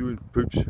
doing, pooch.